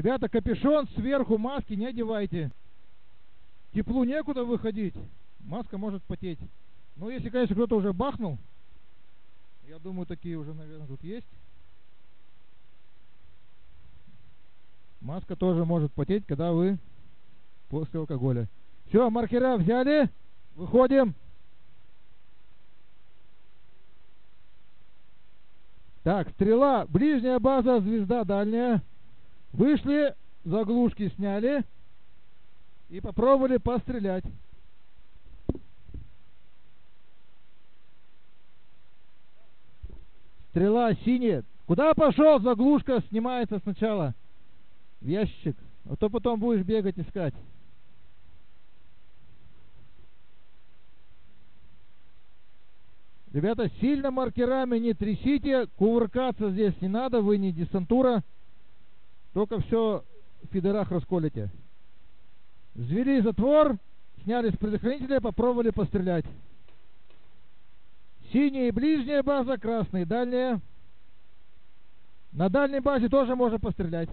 Ребята, капюшон сверху маски не одевайте. Теплу некуда выходить. Маска может потеть. Ну, если, конечно, кто-то уже бахнул. Я думаю, такие уже, наверное, тут есть. Маска тоже может потеть, когда вы после алкоголя. Все, маркера взяли. Выходим. Так, стрела, ближняя база, звезда дальняя. Вышли, заглушки сняли и попробовали пострелять. Стрела синяя. Куда пошел? Заглушка снимается сначала в ящик, а то потом будешь бегать искать. Ребята, сильно маркерами не трясите, кувыркаться здесь не надо, вы не десантура, только все в фидерах расколите. Взвели затвор, сняли с предохранителя, попробовали пострелять. Синяя и ближняя база, красная и дальняя. На дальней базе тоже можно пострелять.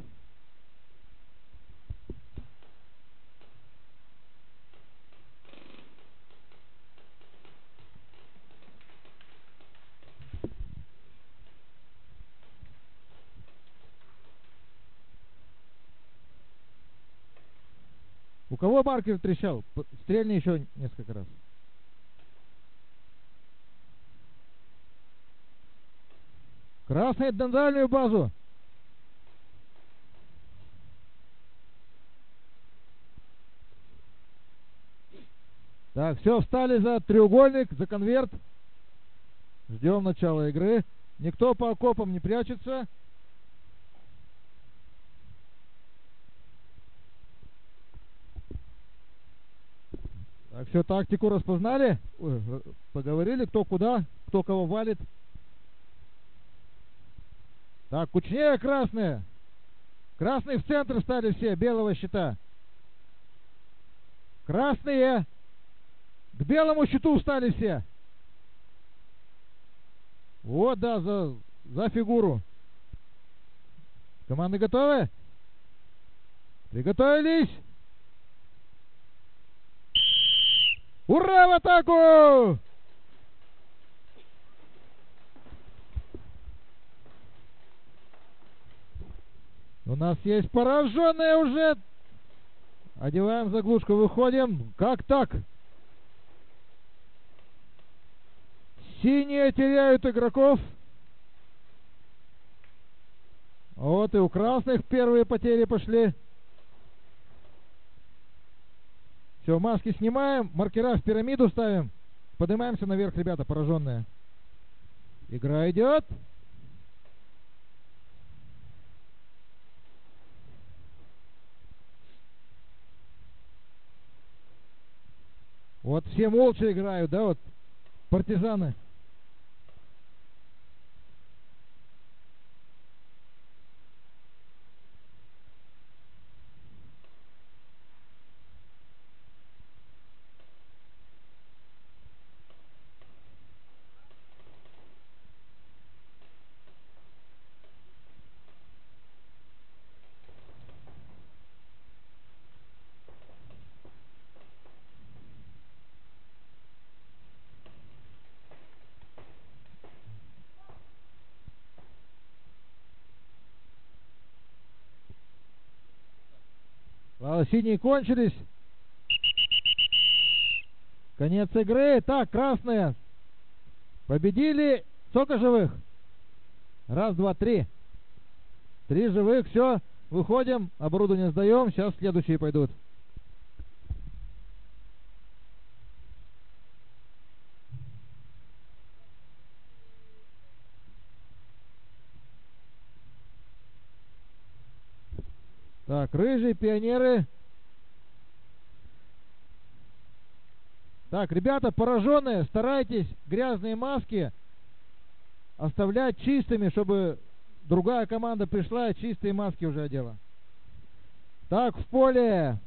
У кого маркер трещал? Стрельни еще несколько раз. Красный на дальнюю базу. Так, все, встали за треугольник, за конверт. Ждем начала игры. Никто по окопам не прячется. Так, все, тактику распознали? Ой, поговорили, кто куда, кто кого валит. Так, кучнее красные. Красные в центр стали все, белого щита. Красные к белому щиту встали все. Вот, да, за, за фигуру. Команды готовы? Приготовились? Ура в атаку! У нас есть пораженные уже. Одеваем заглушку, выходим. Как так? Синие теряют игроков. Вот и у красных первые потери пошли. Все, маски снимаем, маркера в пирамиду ставим. Поднимаемся наверх, ребята, пораженные. Игра идет. Вот все молча играют, да, вот партизаны. Синие кончились. Конец игры. Так, красные. Победили. Сколько живых? Раз, два, три. Три живых. Все. Выходим. Оборудование сдаем. Сейчас следующие пойдут. Так, рыжие пионеры. Так, ребята, пораженные, старайтесь грязные маски оставлять чистыми, чтобы другая команда пришла и чистые маски уже одела. Так, в поле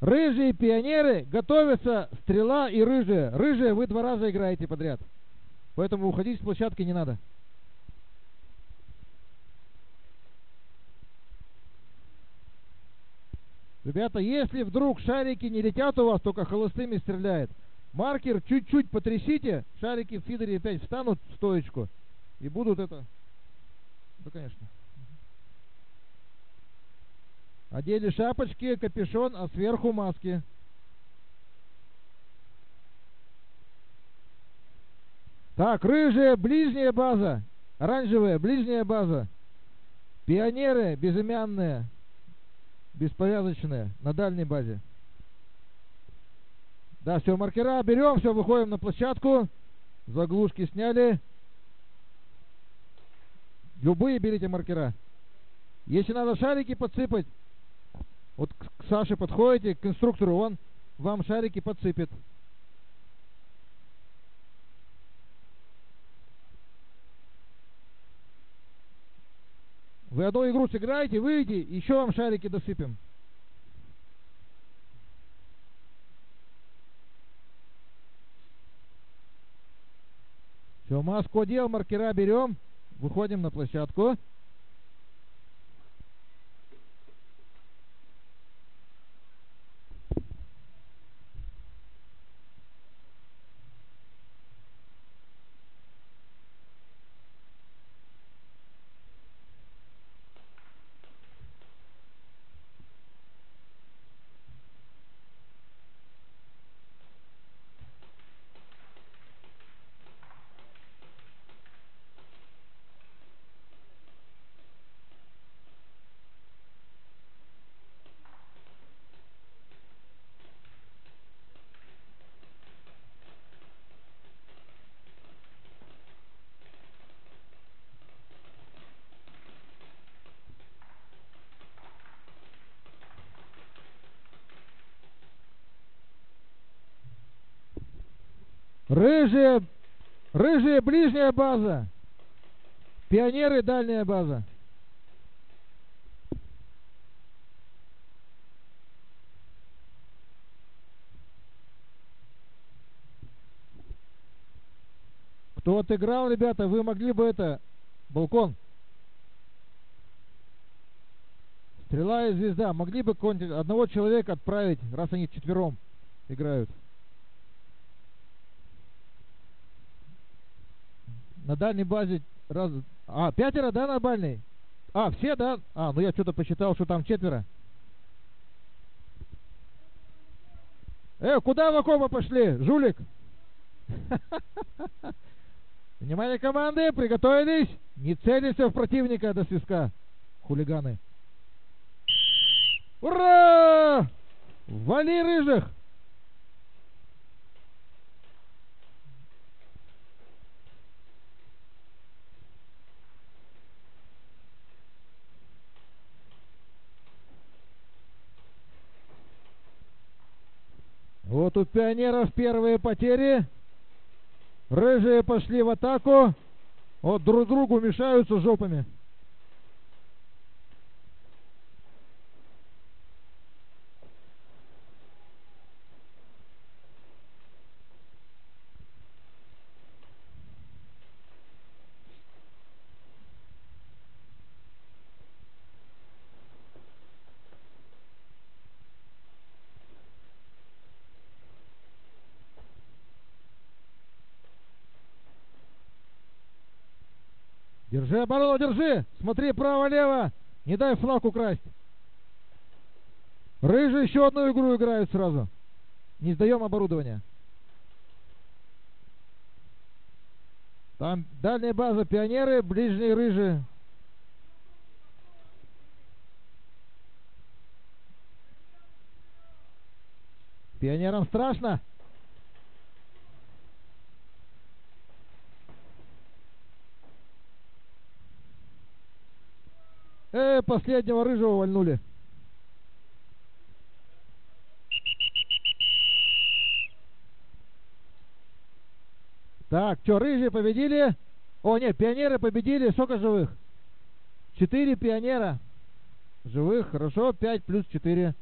рыжие пионеры готовятся, стрела и рыжие. Рыжие вы два раза играете подряд. Поэтому уходить с площадки не надо. Ребята, если вдруг шарики не летят у вас, только холостыми стреляет, маркер чуть-чуть потрясите, шарики в фидере опять встанут в стоечку. И будут это... Да, конечно. Одели шапочки, капюшон, а сверху маски. Так, рыжая ближняя база, оранжевая ближняя база, пионеры безымянные, беспорядочные на дальней базе. Да, все, маркера берем, все, выходим на площадку, заглушки сняли. Любые берите маркера. Если надо шарики подсыпать, вот к Саше подходите, к инструктору, он вам шарики подсыпет. Вы одну игру сыграете, выйдете, еще вам шарики досыпем. Все, маску одел, маркера берем, выходим на площадку. Рыжая, рыжая ближняя база. Пионеры дальняя база. Кто отыграл, ребята, вы могли бы это, балкон. Стрела и звезда. Могли бы одного человека отправить, раз они четвером играют. На дальней базе раз... А, пятеро, да, на бальной? А, все, да? А, ну я что-то посчитал, что там четверо. Э, куда в окопы пошли, жулик? Внимание, команды, приготовились. Не целься в противника до свиска, хулиганы. Ура! Вали рыжих! Вот у пионеров первые потери. Рыжие пошли в атаку. Вот друг другу мешаются жопами. Держи оборону, держи! Смотри право-лево! Не дай флаг украсть! Рыжий еще одну игру играют сразу. Не сдаем оборудование. Там дальняя база пионеры, ближние рыжие. Пионерам страшно? Э, последнего рыжего вальнули. Так, что, рыжие победили? О, нет, пионеры победили. Сколько живых? Четыре пионера. Живых, хорошо. Пять плюс четыре.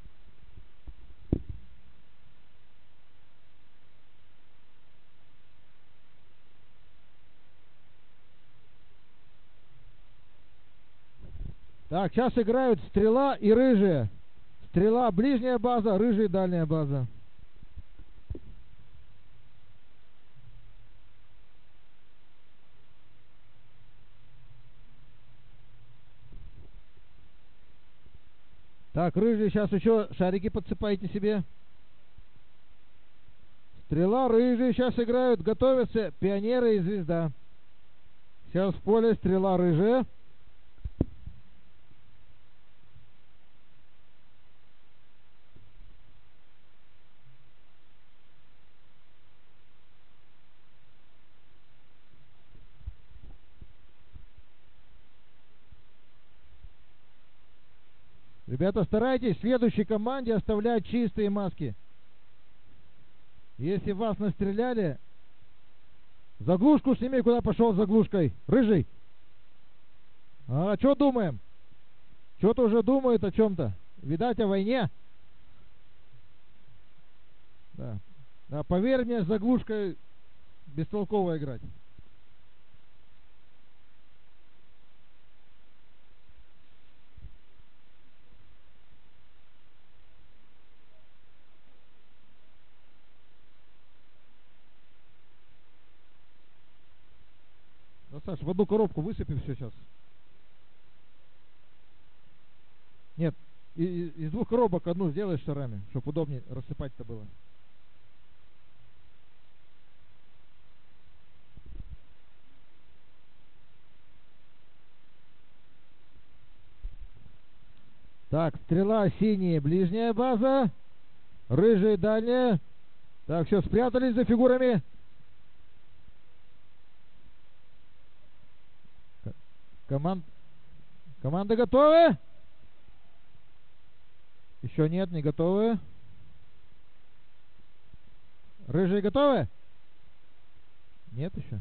Так, сейчас играют стрела и рыжие. Стрела ближняя база, рыжий дальняя база. Так, рыжий, сейчас еще шарики подсыпайте себе. Стрела, рыжий, сейчас играют, готовятся пионеры и звезда. Сейчас в поле стрела рыжая. Ребята, старайтесь следующей команде оставлять чистые маски. Если вас настреляли, заглушку сними, куда пошел с заглушкой. Рыжий. А что думаем? Что-то уже думает о чем-то. Видать, о войне. Да. да. Поверь мне, с заглушкой бестолково играть. Саш, в одну коробку высыпем все сейчас. Нет, из двух коробок одну сделаешь шарами, чтобы удобнее рассыпать-то было. Так, стрела синяя, ближняя база. Рыжая дальняя. Так, все, спрятались за фигурами. Команд... Команда готовы? Еще нет, не готовы. Рыжие готовы? Нет еще.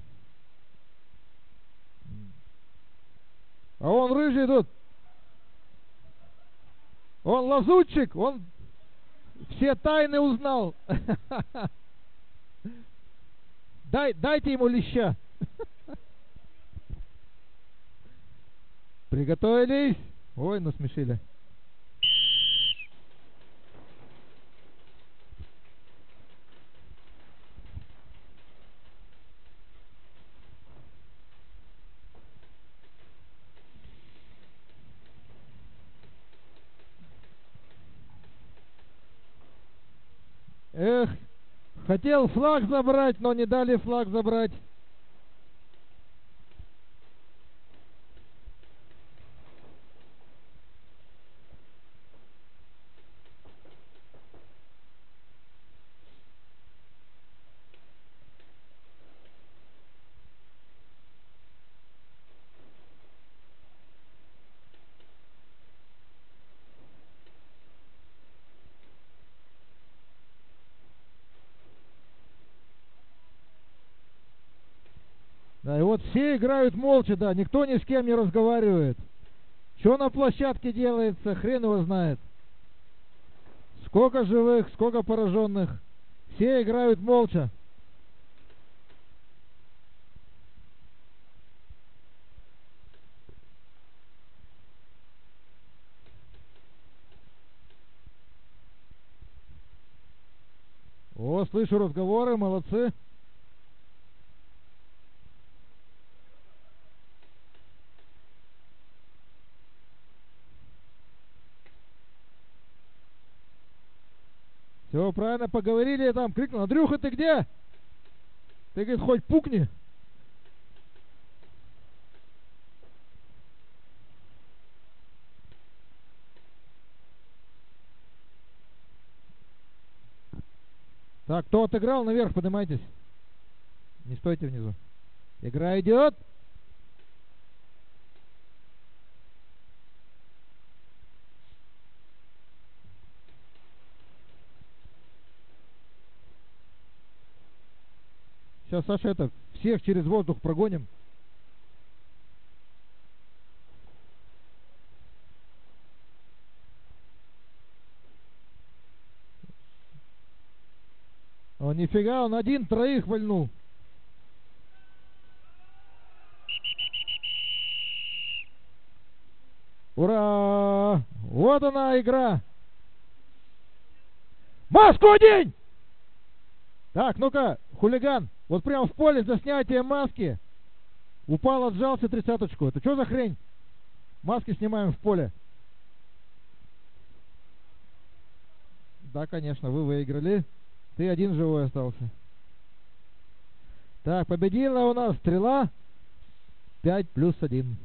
А он рыжий тут. Он лазутчик, он все тайны узнал. Дай, дайте ему леща. Приготовились? Ой, насмешили. Эх, хотел флаг забрать, но не дали флаг забрать. Да, и вот все играют молча, да, никто ни с кем не разговаривает. Что на площадке делается, хрен его знает. Сколько живых, сколько пораженных. Все играют молча. О, слышу разговоры, молодцы. Все, правильно поговорили, там крикнул, Андрюха, ты где? Ты, говорит, хоть пукни. Так, кто отыграл, наверх поднимайтесь. Не стойте внизу. Игра идет. Сейчас, Саша, это всех через воздух прогоним. О, нифига, он один троих вольнул. Ура! Вот она игра! Маску одень! Так, ну-ка, хулиган, вот прямо в поле за снятие маски упал, отжался тридцаточку. Это что за хрень? Маски снимаем в поле. Да, конечно, вы выиграли. Ты один живой остался. Так, победила у нас стрела 5 плюс 1.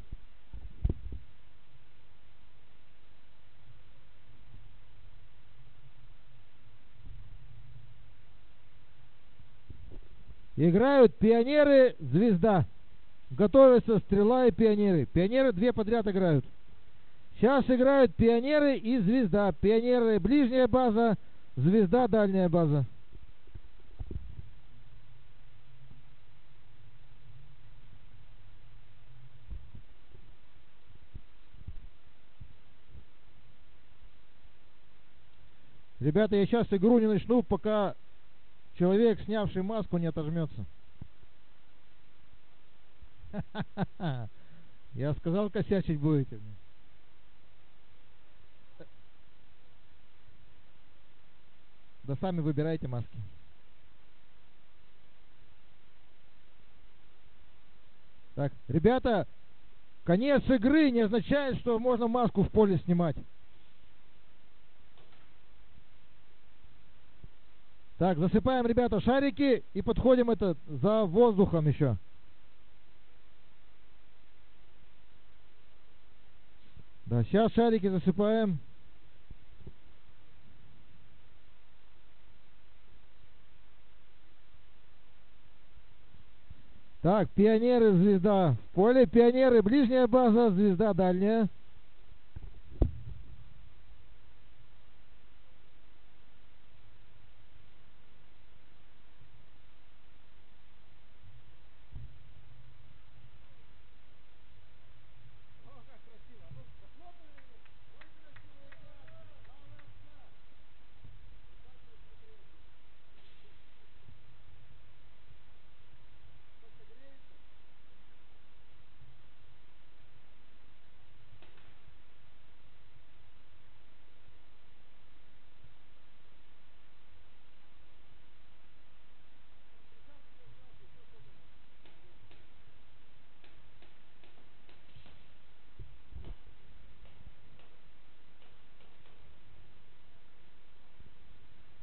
Играют пионеры, звезда. Готовятся стрела и пионеры. Пионеры две подряд играют. Сейчас играют пионеры и звезда. Пионеры ближняя база, звезда дальняя база. Ребята, я сейчас игру не начну, пока человек, снявший маску, не отожмется. Я сказал, косячить будете. Да сами выбирайте маски. Так, ребята, конец игры не означает, что можно маску в поле снимать. Так, засыпаем, ребята, шарики и подходим это за воздухом еще. Да, сейчас шарики засыпаем. Так, пионеры, звезда в поле, пионеры, ближняя база, звезда дальняя.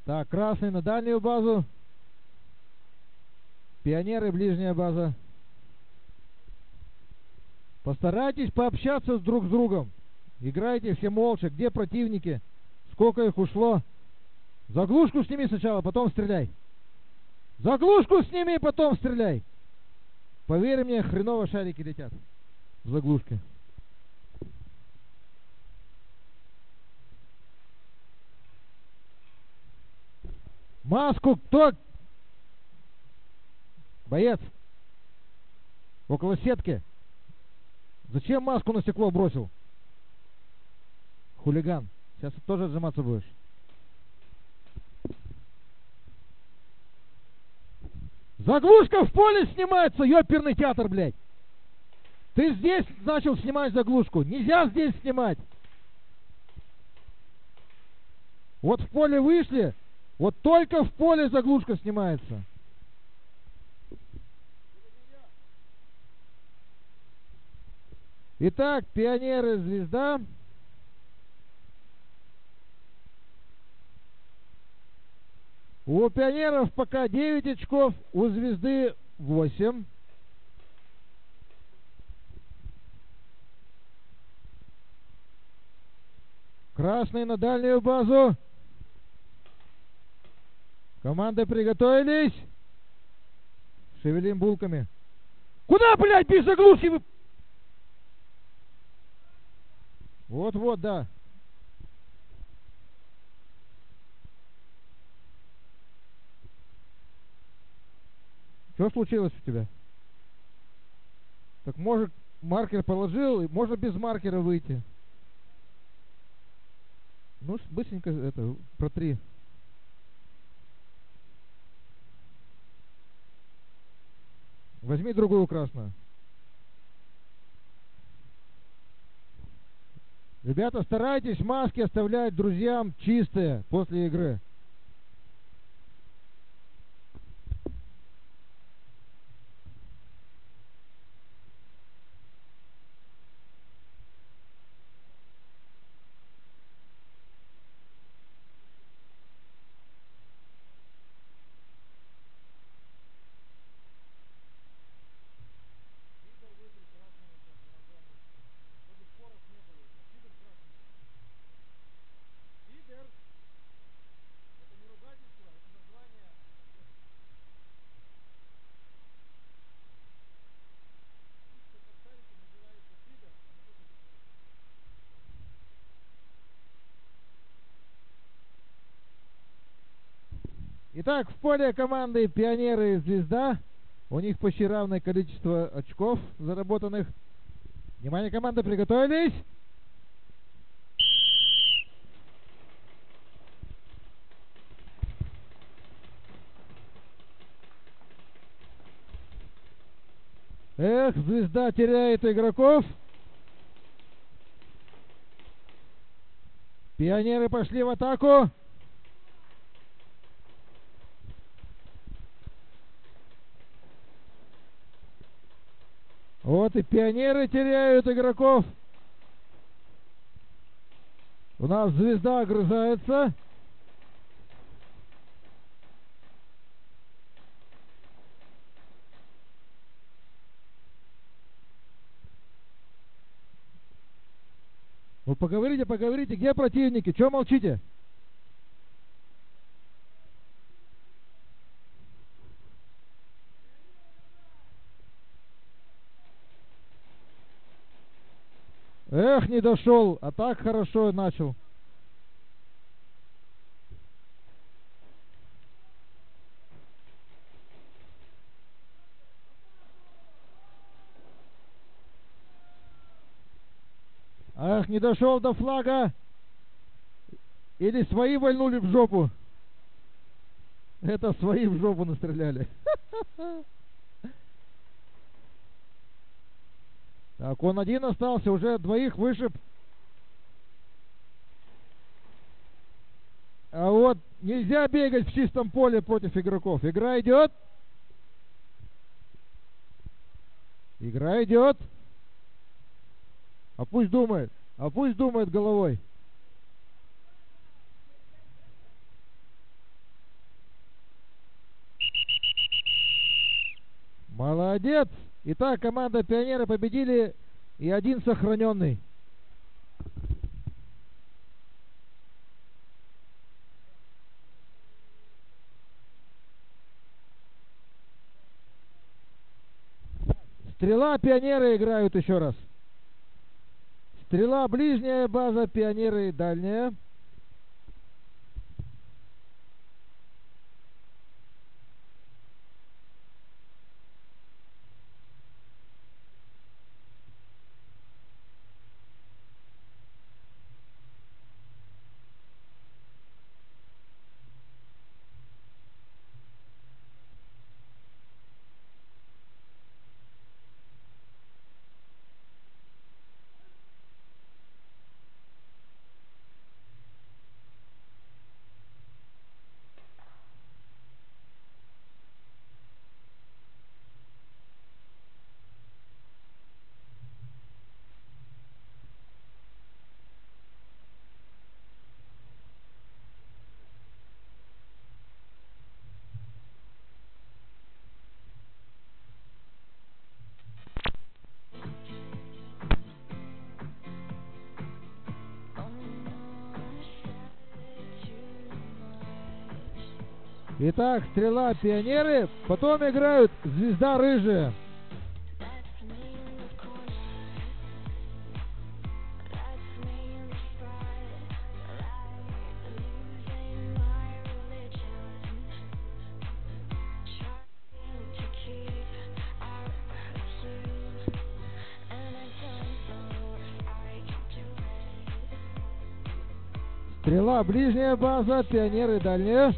Так, красный на дальнюю базу. Пионеры, ближняя база. Постарайтесь пообщаться с друг с другом. Играйте все молча. Где противники? Сколько их ушло? Заглушку сними сначала, потом стреляй. Заглушку сними, потом стреляй. Поверь мне, хреново шарики летят в заглушке. Маску кто? Боец. Около сетки. Зачем маску на стекло бросил? Хулиган. Сейчас тоже отжиматься будешь. Заглушка в поле снимается, ёперный театр, блядь. Ты здесь начал снимать заглушку. Нельзя здесь снимать. Вот в поле вышли, вот только в поле заглушка снимается. Итак, пионеры звезда. У пионеров пока 9 очков, у звезды 8. Красный на дальнюю базу. Команда приготовились. Шевелим булками. Куда, блядь, без заглушки вы... Вот-вот, да. Что случилось у тебя? Так может маркер положил, можно без маркера выйти. Ну, быстренько это, протри. Возьми другую красную. Ребята, старайтесь маски оставлять друзьям чистые после игры. Итак, в поле команды Пионеры и Звезда. У них почти равное количество очков заработанных. Внимание, команда, приготовились. Эх, звезда теряет игроков. Пионеры пошли в атаку. Вот и пионеры теряют игроков. У нас звезда огрызается. Ну поговорите, поговорите, где противники? Чего молчите? Эх, не дошел, а так хорошо начал. Ах, не дошел до флага. Или свои вальнули в жопу. Это свои в жопу настреляли. Так, он один остался, уже двоих вышиб. А вот нельзя бегать в чистом поле против игроков. Игра идет. Игра идет. А пусть думает. А пусть думает головой. Молодец! Итак, команда Пионеры победили и один сохраненный. Стрела, пионеры играют еще раз. Стрела, ближняя база, пионеры, дальняя. Итак, стрела пионеры, потом играют звезда рыжая. Стрела ближняя база, пионеры дальняя.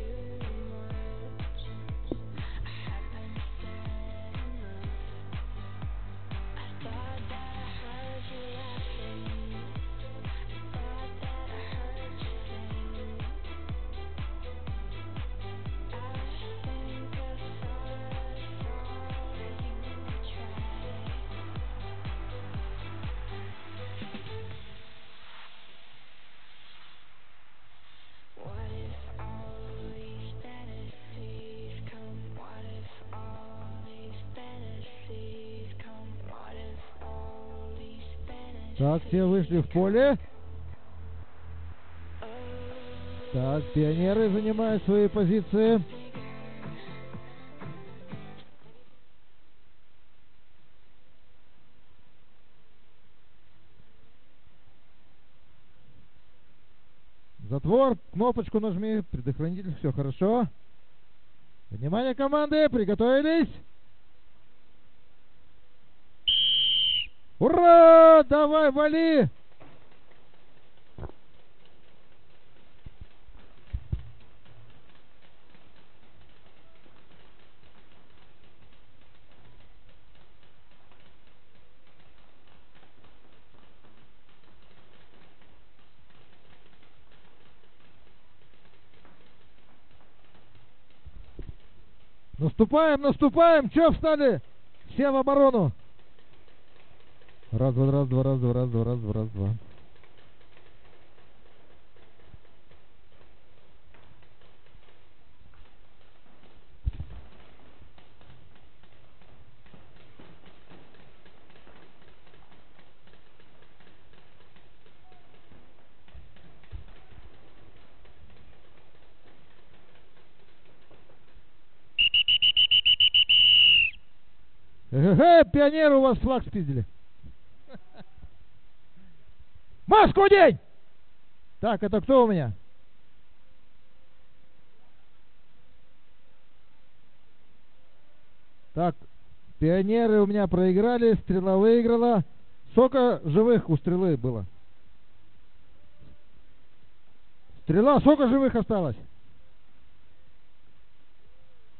Все вышли в поле. Так, пионеры занимают свои позиции. Затвор, кнопочку нажми, предохранитель, все хорошо. Внимание, команды, приготовились. Ура! Давай, вали! Наступаем, наступаем! Че встали? Все в оборону! Раз, два, раз, два, раз, два, раз, два, раз, два, раз, два. Эй, пионеры, у вас флаг спиздили. Маску одень! Так, это кто у меня? Так, пионеры у меня проиграли, стрела выиграла. Сколько живых у стрелы было? Стрела, сколько живых осталось?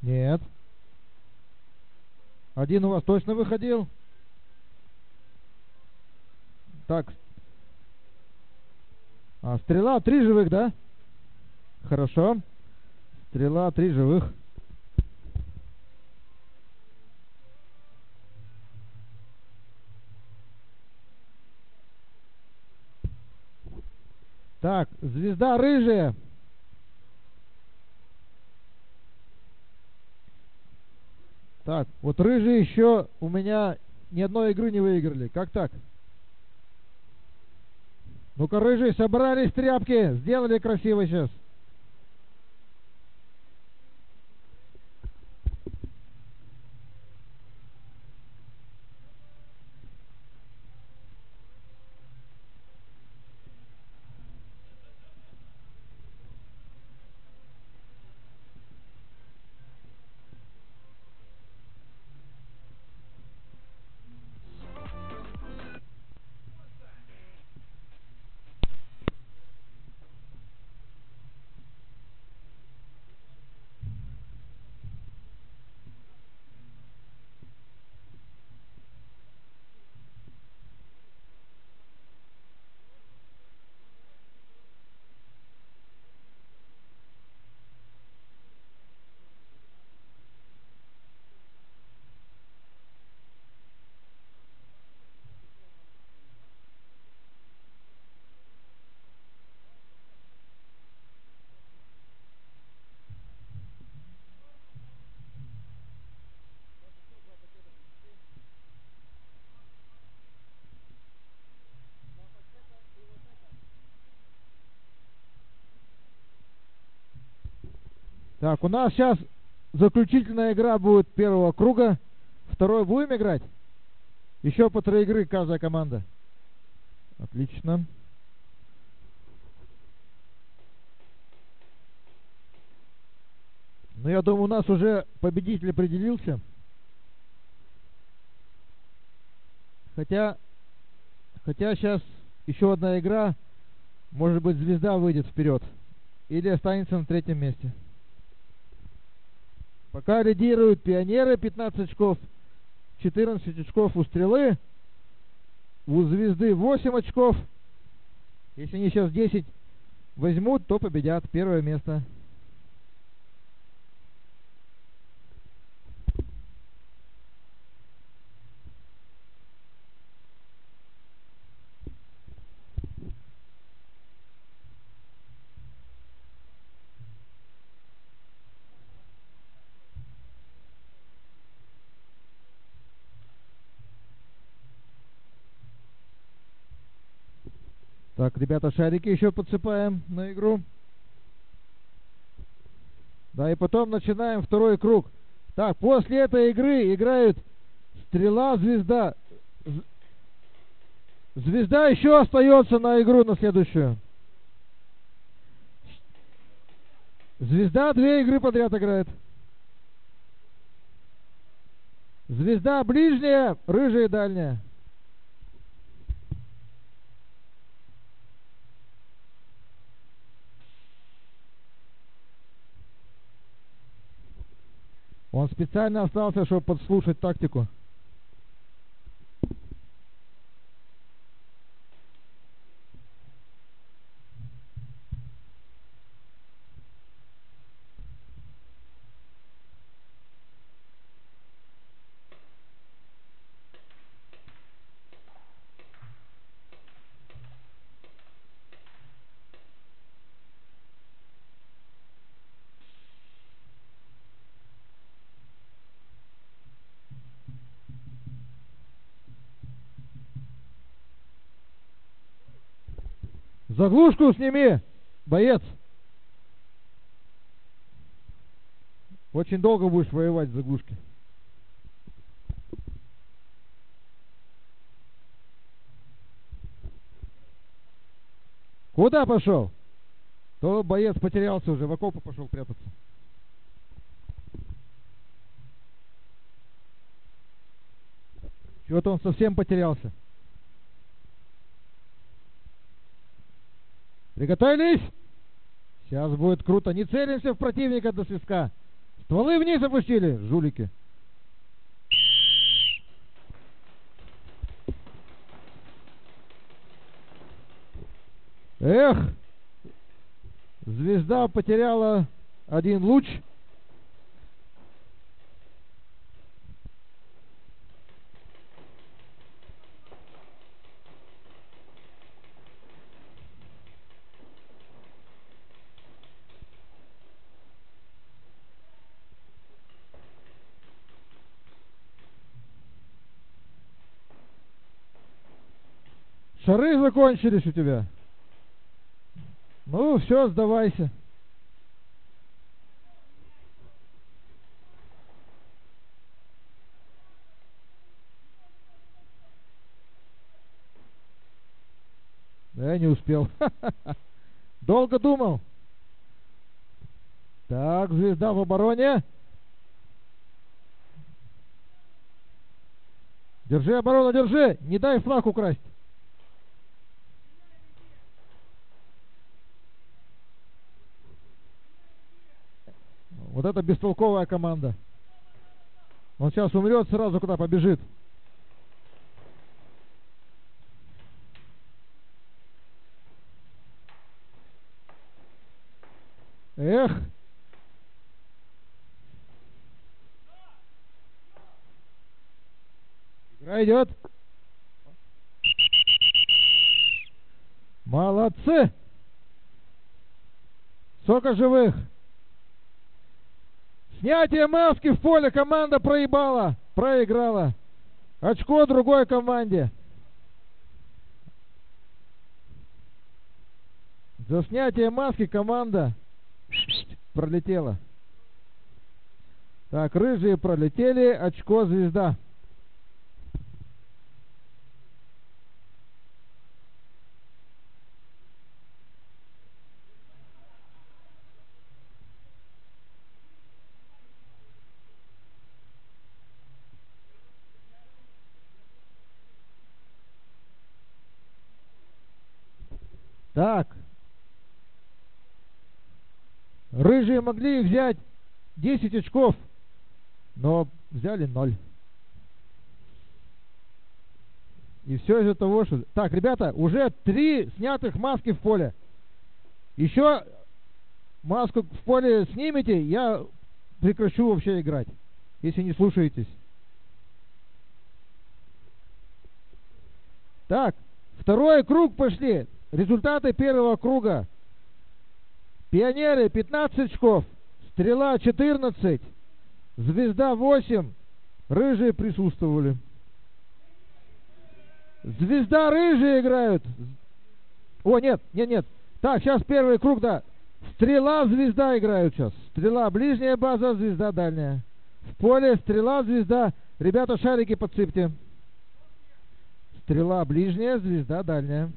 Нет. Один у вас точно выходил? Так. А, стрела, три живых, да? Хорошо. Стрела, три живых. Так, звезда рыжая. Так, вот рыжие еще у меня ни одной игры не выиграли. Как так? Ну-ка, рыжие, собрались тряпки, сделали красиво сейчас. Так, у нас сейчас заключительная игра будет первого круга. Второй будем играть? Еще по три игры каждая команда. Отлично. Ну, я думаю, у нас уже победитель определился. Хотя, хотя сейчас еще одна игра, может быть, звезда выйдет вперед. Или останется на третьем месте. Пока лидируют пионеры 15 очков, 14 очков у стрелы, у звезды 8 очков. Если они сейчас 10 возьмут, то победят первое место. Так, ребята, шарики еще подсыпаем на игру. Да, и потом начинаем второй круг. Так, после этой игры играют стрела, звезда. Звезда еще остается на игру на следующую. Звезда две игры подряд играет. Звезда ближняя, рыжая дальняя. Специально остался, чтобы подслушать тактику. Заглушку сними, боец. Очень долго будешь воевать с заглушки. Куда пошел? То боец потерялся уже, в окопы пошел прятаться. Чего-то он совсем потерялся. Приготовились? Сейчас будет круто. Не целимся в противника до свистка. Стволы вниз опустили, жулики. Эх, звезда потеряла один луч. Шары закончились у тебя. Ну, все, сдавайся. Да, я не успел. Долго думал. Так, звезда в обороне. Держи оборону, держи. Не дай флаг украсть. Вот это бестолковая команда. Он сейчас умрет, сразу куда побежит. Эх. Игра идет. Молодцы. Сколько живых? Снятие маски в поле команда проебала, проиграла. Очко другой команде. За снятие маски команда пролетела. Так, рыжие пролетели, очко звезда. Так. Рыжие могли взять 10 очков, но взяли 0. И все из-за того, что... Так, ребята, уже три снятых маски в поле. Еще маску в поле снимете, я прекращу вообще играть, если не слушаетесь. Так, второй круг пошли. Результаты первого круга. Пионеры 15 очков, Стрела 14, Звезда 8, Рыжие присутствовали. Звезда рыжие играют. О, нет, нет, нет. Так, сейчас первый круг, да. Стрела, звезда играют сейчас. Стрела, ближняя база, звезда дальняя. В поле стрела, звезда. Ребята, шарики подсыпьте. Стрела ближняя, звезда дальняя.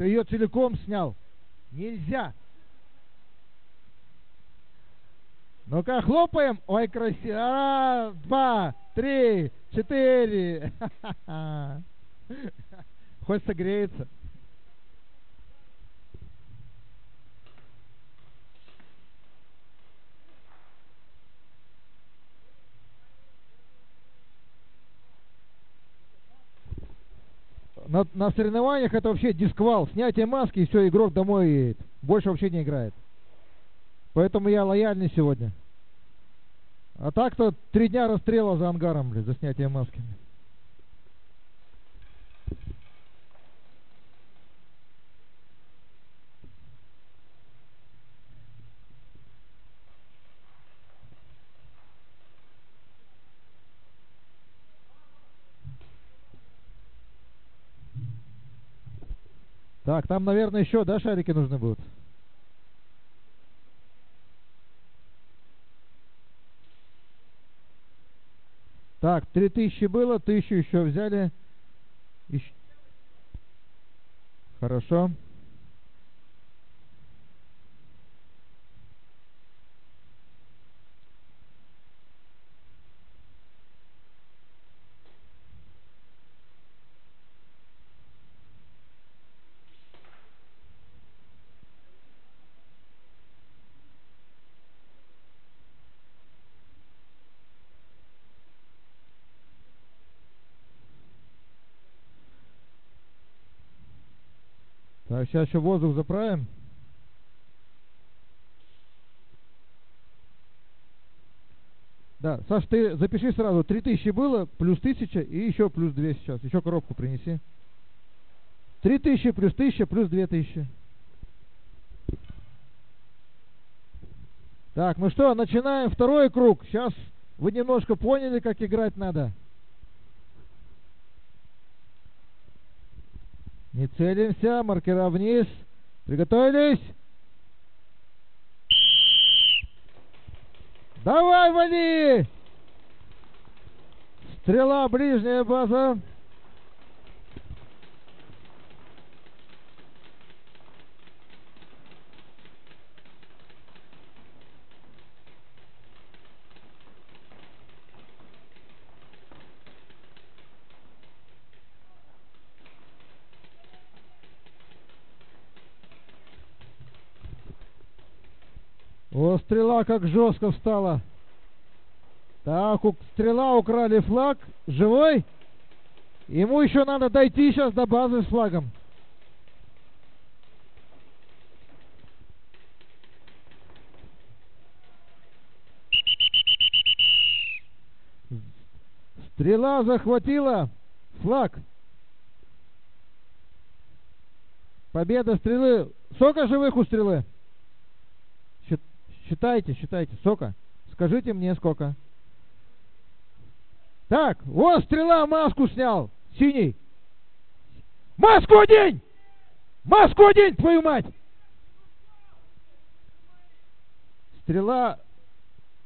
Ты ее целиком снял. Нельзя. Ну-ка, хлопаем. Ой, красиво. Раз, два, три, четыре. Хоть согреется. На, на соревнованиях это вообще дисквал. Снятие маски, и все, игрок домой едет. Больше вообще не играет. Поэтому я лояльный сегодня. А так-то три дня расстрела за ангаром, блядь, за снятие маски. Так, там, наверное, еще, да, шарики нужны будут? Так, 3000 было, 1000 еще взяли. Еще... Хорошо. Так, сейчас еще воздух заправим. Да, Саш, ты запиши сразу. 3000 было, плюс 1000 и еще плюс 2 сейчас. Еще коробку принеси. 3000 плюс 1000 плюс 2000. Так, ну что, начинаем второй круг. Сейчас вы немножко поняли, как играть надо. Не целимся, маркера вниз. Приготовились. Давай, вали! Стрела, ближняя база. О, стрела как жестко встала. Так, у, стрела украли флаг. Живой? Ему еще надо дойти сейчас до базы с флагом. Стрела захватила флаг. Победа стрелы. Сколько живых у стрелы? Считайте, считайте. Сколько? Скажите мне сколько. Так, вот стрела, маску снял. Синий. Маску одень! Маску одень, твою мать! Стрела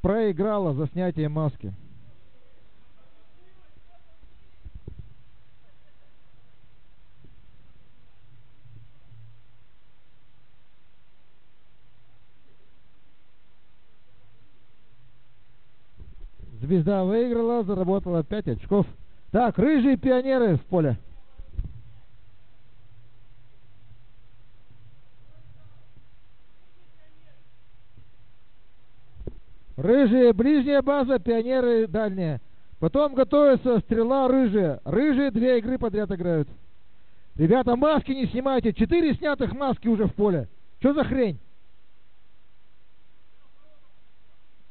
проиграла за снятие маски. Звезда выиграла, заработала 5 очков. Так, рыжие пионеры в поле. Рыжие ближняя база, пионеры дальняя. Потом готовится стрела рыжая. Рыжие две игры подряд играют. Ребята, маски не снимайте. Четыре снятых маски уже в поле. Что за хрень?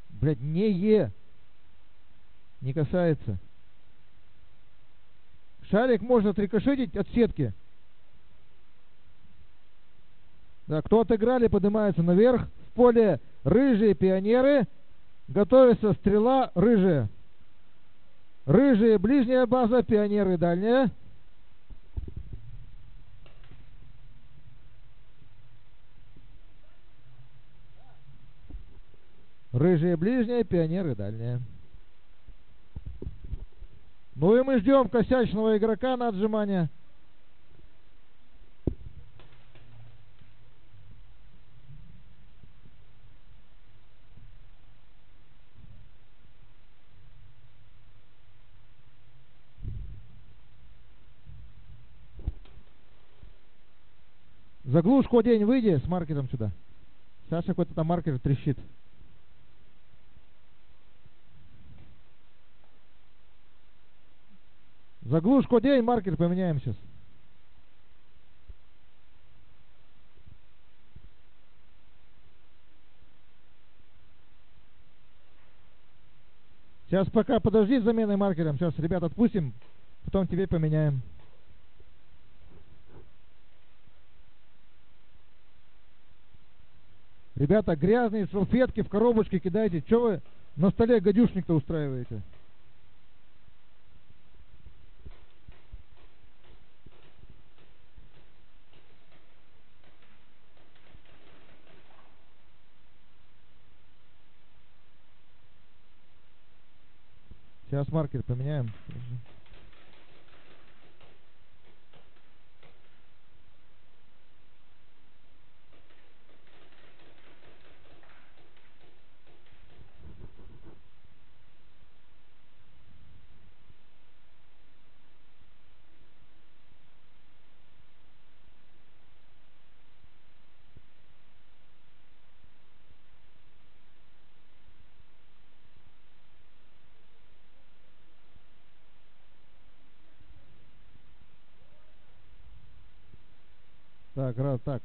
Блядь, не е не касается. Шарик можно отрикошетить от сетки. Да, кто отыграли, поднимается наверх. В поле рыжие пионеры. Готовится стрела рыжая. Рыжие ближняя база, пионеры дальняя. Рыжие ближняя, пионеры дальняя. Ну и мы ждем косячного игрока на отжимания. Заглушку день выйди с маркером сюда. Саша какой-то там маркер трещит. Заглушку одень, маркер поменяем сейчас. Сейчас пока подожди с заменой маркером. Сейчас, ребят, отпустим. Потом тебе поменяем. Ребята, грязные салфетки в коробочке кидайте. Че вы на столе гадюшник-то устраиваете? Сейчас маркер поменяем. Так, раз, так.